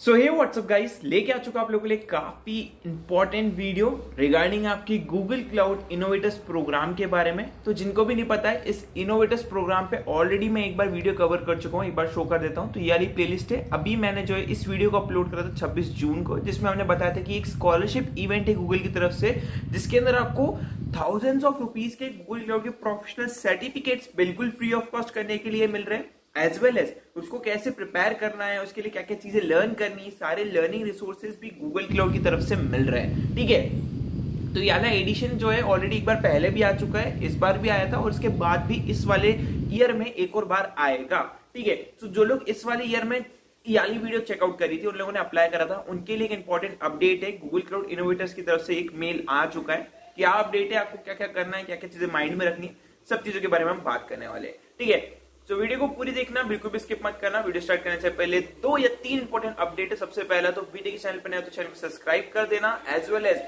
सो हे WhatsApp guys लेके आ चुका आप लोगों के लिए काफ़ी इंपॉर्टेंट वीडियो रिगार्डिंग आपकी गूगल क्लाउड इनोवेटर्स प्रोग्राम के बारे में। तो जिनको भी नहीं पता है, इस इनोवेटर्स प्रोग्राम पे ऑलरेडी मैं एक बार वीडियो कवर कर चुका हूँ, एक बार शो कर देता हूँ। तो ये वाली प्लेलिस्ट है। अभी मैंने जो है, इस वीडियो को अपलोड करा था छब्बीस जून को, जिसमें हमने बताया था कि एक स्कॉलरशिप इवेंट है गूगल की तरफ़ से, जिसके अंदर आपको थाउजेंड्स ऑफ़ रुपीज़ के गूगल क्लाउड के प्रोफेशनल सर्टिफिकेट्स बिल्कुल फ्री ऑफ़ कॉस्ट करने के लिए मिल रहे हैं। एज वेल एज उसको कैसे प्रिपेयर करना है, उसके लिए क्या क्या चीज़ें लर्न करनी है, सारे लर्निंग रिसोर्सेज भी गूगल क्लाउड की तरफ़ से मिल रहे हैं, ठीक है? तो ये वाला एडिशन जो है ऑलरेडी एक बार पहले भी आ चुका है, इस बार भी आया था और इसके बाद भी इस वाले ईयर में एक और बार आएगा, ठीक है? तो जो लोग इस वाले ईयर में याली वीडियो चेकआउट करी थी, उन लोगों ने अप्लाई करा था, उनके लिए एक इंपॉर्टेंट अपडेट है गूगल क्लाउड इनोवेटर्स की तरफ़ से एक मेल आ चुका है, क्या अपडेट है, आपको क्या क्या करना है क्या क्या चीज़ें माइंड में रखनी है, सब चीज़ों के बारे में हम बात करने वाले ठीक है? तो वीडियो को पूरी देखना, बिल्कुल भी स्किप मत करना। वीडियो स्टार्ट करने से पहले दो या तीन इंपॉर्टेंट अपडेट है सबसे पहला तो वीडियो के चैनल पर नहीं तो चैनल को सब्सक्राइब कर देना as well as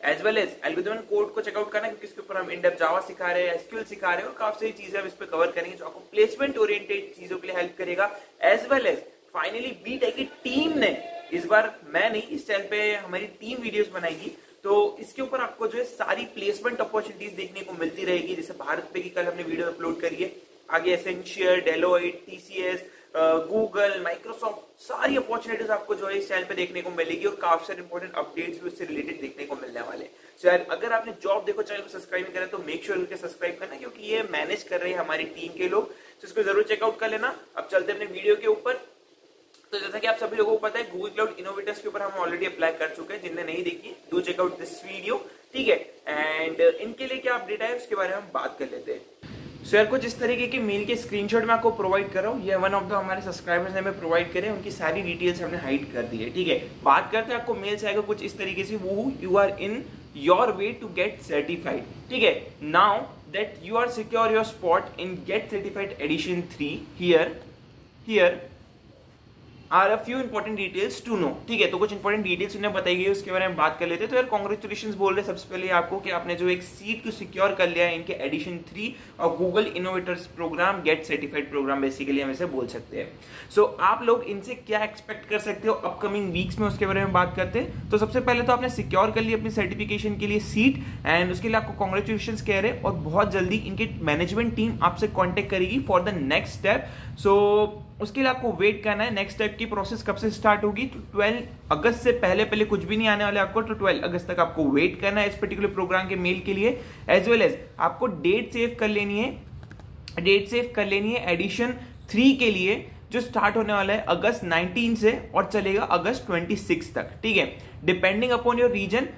as well as algorithm code को चेकआउट करना, क्योंकि इसके ऊपर हम इंडेप जावा सिखा रहे हैं एसक्यूएल सिखा रहे हैं, और काफ़ी सारी चीज़ें हम इस पर कवर करेंगे जो आपको प्लेसमेंट ओरिएंटेड चीज़ों के लिए हेल्प करेगा as well as finally B tech की टीम ने, इस बार मैं नहीं, इस चैनल पे हमारी टीम वीडियोस बनाएगी तो इसके ऊपर आपको जो है सारी प्लेसमेंट अपॉर्चुनिटीज़ देखने को मिलती रहेगी। जैसे भारत पे की कल हमने वीडियो अपलोड करी है। आगे essential Deloitte TCS Google Microsoft सारी अपॉर्चुनिटीज़ आपको जो है इस चैनल पे देखने को मिलेगी और काफ़ी सारे इंपॉर्टेंट अपडेट्स भी उससे रिलेटेड देखने को मिलने वाले सो यार, अगर आपने जॉब देखो चैनल को सब्सक्राइब नहीं करा तो मेक श्योर करके सब्सक्राइब करना, क्योंकि ये मैनेज कर रहे हैं हमारी टीम के लोग। तो इसको ज़रूर चेकआउट कर लेना। अब चलते अपने वीडियो के ऊपर। तो जैसा कि आप सभी लोगों को पता है गूगल क्लाउड इनोवेटर्स के ऊपर हम ऑलरेडी अप्लाई कर चुके हैं, जिनने नहीं देखी। डू चेकआउट दिस वीडियो ठीक है? एंड इनके लिए क्या अपडेट है, उसके बारे में हम बात कर लेते हैं। सो यार, कुछ इस तरीके के मेल के स्क्रीनशॉट मैं आपको प्रोवाइड कर रहा हूँ। ये वन ऑफ़ द हमारे सब्सक्राइबर्स ने हमें प्रोवाइड करे, उनकी सारी डिटेल्स हमने हाइड कर दी है, ठीक है? बात करते हैं, आपको मेल्स आएगा कुछ इस तरीके से वो you are in your way to get certified ठीक है? Now that you are secure your spot in get certified edition three here here are a few important details to know. ठीक है तो कुछ इंपॉर्टेंट डिटेल्स उन्हें बताई गई उसके बारे में बात कर लेते हैं। तो यार कॉन्ग्रेचुलेशन बोल रहे सबसे पहले आपको कि आपने जो एक सीट को सिक्योर कर लिया है इनके एडिशन थ्री और Google Innovators program get certified program basically हम इसे बोल सकते हैं। सो so, आप लोग इनसे क्या एक्सपेक्ट कर सकते हो अपकमिंग वीक्स में उसके बारे में बात करते हैं। तो सबसे पहले तो आपने सिक्योर कर ली अपनी सर्टिफिकेशन के लिए सीट एंड उसके लिए आपको कॉन्ग्रेचुलेशन कह रहे हैं और बहुत जल्दी इनके मैनेजमेंट टीम आपसे कॉन्टेक्ट करेगी for the next step so उसके लिए आपको वेट करना है। नेक्स्ट स्टेप की प्रोसेस कब से स्टार्ट होगी? तो 12 अगस्त से पहले पहले कुछ भी नहीं आने वाले आपको तो 12 अगस्त तक आपको वेट करना है इस पर्टिकुलर प्रोग्राम के मेल के लिए। एज वेल एज आपको डेट सेव कर लेनी है। डेट सेव कर लेनी है एडिशन थ्री के लिए, जो स्टार्ट होने वाला है अगस्त 19 से और चलेगा अगस्त 26 तक। ठीक है? Depending upon your region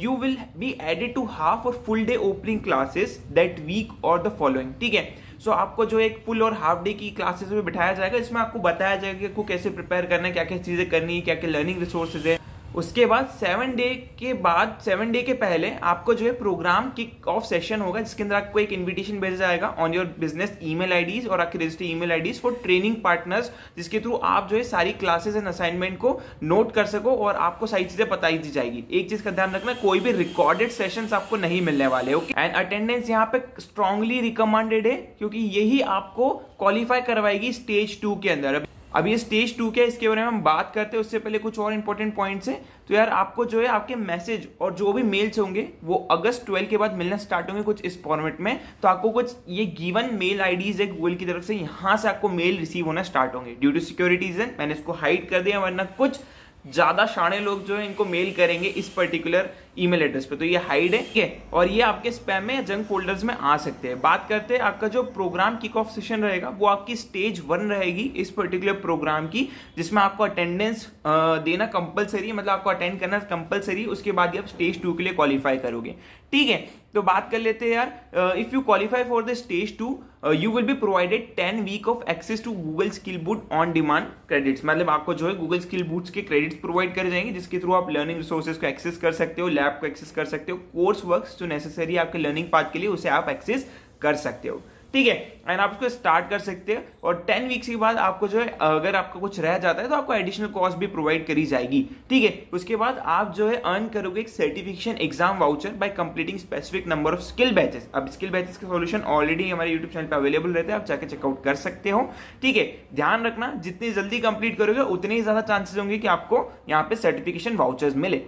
you will be added to half और full day opening classes that week और द फॉलोइंग ठीक है? सो आपको जो एक फुल और हाफ़ डे की क्लासेस में बिठाया जाएगा, इसमें आपको बताया जाएगा कि आपको कैसे प्रिपेयर करना है क्या क्या चीज़ें करनी है क्या क्या लर्निंग रिसोर्सेज है। उसके बाद सेवन डे के बाद सेवन डे के पहले आपको जो है प्रोग्राम किक ऑफ़ सेशन होगा, जिसके अंदर आपको एक इनविटेशन भेजा जाएगा on your business email IDs और आपके register email IDs for training partners जिसके थ्रू आप जो है सारी क्लासेस एंड असाइनमेंट को नोट कर सको और आपको सारी चीज़ें बताई दी जाएगी। एक चीज़ का ध्यान रखना, कोई भी रिकॉर्डेड सेशन आपको नहीं मिलने वाले ओके एंड अटेंडेंस यहाँ पे स्ट्रांगली रिकमेंडेड है, क्योंकि यही आपको क्वालिफाई करवाएगी स्टेज टू के अंदर। अब ये स्टेज टू क्या इसके बारे में हम बात करते हैं, उससे पहले कुछ और इंपॉर्टेंट पॉइंट्स हैं। तो यार, आपको जो है, आपके मैसेज और जो भी मेल्स होंगे, वो अगस्त ट्वेल्व के बाद मिलना स्टार्ट होंगे कुछ इस फॉर्मेट में। तो आपको कुछ ये गिवन मेल आईडीज है गूगल की तरफ़ से यहाँ से आपको मेल रिसीव होना स्टार्ट होंगे। ड्यू टू सिक्योरिटी रीजन मैंने इसको हाइड कर दिया, वरना कुछ ज़्यादा शाणे लोग जो है, इनको मेल करेंगे इस पर्टिकुलर ईमेल एड्रेस पे। तो ये हाइड है है? और ये आपके स्पैम में या जंक फोल्डर्स में आ सकते हैं। बात करते हैं आपका जो प्रोग्राम किक ऑफ़ सेशन रहेगा, वो आपकी स्टेज वन रहेगी इस पर्टिकुलर प्रोग्राम की, जिसमें आपको अटेंडेंस देना कंपलसरी मतलब आपको अटेंड करना कंपलसरी उसके बाद ही आप स्टेज टू के लिए क्वालिफाई करोगे। ठीक है? तो बात कर लेते हैं यार if you qualify for the stage two you will be provided ten week of access to Google skill boot on demand credits मतलब आपको जो है गूगल स्किल बूट्स के क्रेडिट्स प्रोवाइड कर जाएँगे, जिसके थ्रू आप लर्निंग रिसोर्सेज को एक्सेस कर सकते हो लैब को एक्सेस कर सकते हो कोर्स वर्क जो नेसेसरी आपके लर्निंग पार्ट के लिए, उसे आप एक्सेस कर सकते हो। ठीक है एंड आप उसको स्टार्ट कर सकते हैं और टेन वीक्स के बाद आपको जो है, अगर आपका कुछ रह जाता है तो आपको एडिशनल कॉस्ट भी प्रोवाइड करी जाएगी। ठीक है, उसके बाद आप जो है अर्न करोगे एक certification exam voucher by completing specific number of skill badges अब स्किल बैचेस का सोल्यूशन ऑलरेडी हमारे यूट्यूब चैनल पर अवेलेबल रहते हैं, आप जाके चेकआउट कर सकते हो। ठीक है, ध्यान रखना, जितनी जल्दी कंप्लीट करोगे, उतने ही ज़्यादा चांसेस होंगे कि आपको यहाँ पे सर्टिफिकेशन वाउचर्स मिले।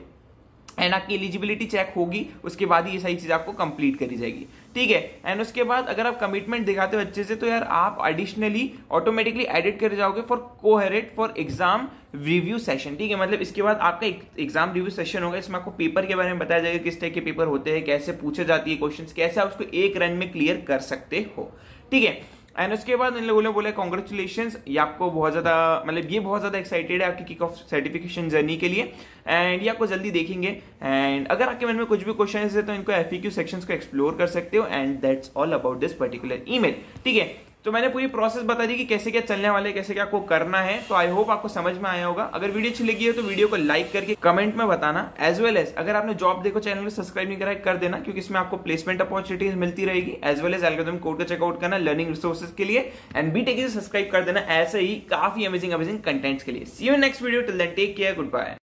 एंड आपकी एलिजिबिलिटी चेक होगी, उसके बाद ही ये सारी चीज़ आपको कंप्लीट करी जाएगी। ठीक है? एंड उसके बाद अगर आप कमिटमेंट दिखाते हो अच्छे से तो यार आप एडिशनली ऑटोमेटिकली एडिट कर जाओगे for cohort for exam review session ठीक है? मतलब इसके बाद आपका एग्ज़ाम रिव्यू सेशन होगा, इसमें आपको पेपर के बारे में बताया जाएगा किस टाइप के पेपर होते हैं, कैसे पूछे जाती है क्वेश्चन कैसे आप उसको एक रन में क्लियर कर सकते हो। ठीक है? एंड उसके बाद इन लोगों ने बोला कॉन्ग्रेचुलेशन ये आपको बहुत ज़्यादा मतलब ये बहुत ज़्यादा एक्साइटेड है आपकी किक ऑफ़ सर्टिफिकेशन जर्नी के लिए। एंड ये आपको जल्दी देखेंगे। एंड अगर आपके मन में कुछ भी क्वेश्चन है तो इनको एफ़ सेक्शन को एक्सप्लोर कर सकते हो। And that's all about this particular email ठीक है? तो मैंने पूरी प्रोसेस बता दी कि कैसे क्या चलने वाले कैसे क्या आपको करना है तो आई होप आपको समझ में आया होगा। अगर वीडियो अच्छी लगी है तो वीडियो को लाइक करके कमेंट में बताना एज वेल एज अगर आपने जॉब देखो चैनल को सब्सक्राइब नहीं करा कर देना, क्योंकि इसमें आपको प्लेसमेंट अपॉर्चुनिटीज़ मिलती रहेगी as well as algorithm code को चेकआउट करना लर्निंग रिसोर्सेज के लिए एंड बी टेक सब्सक्राइब कर देना, ऐसे ही काफ़ी अमेजिंग अमेजिंग कंटेंट्स के लिए। See you next video till then take care good bye